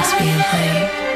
Let's be in play.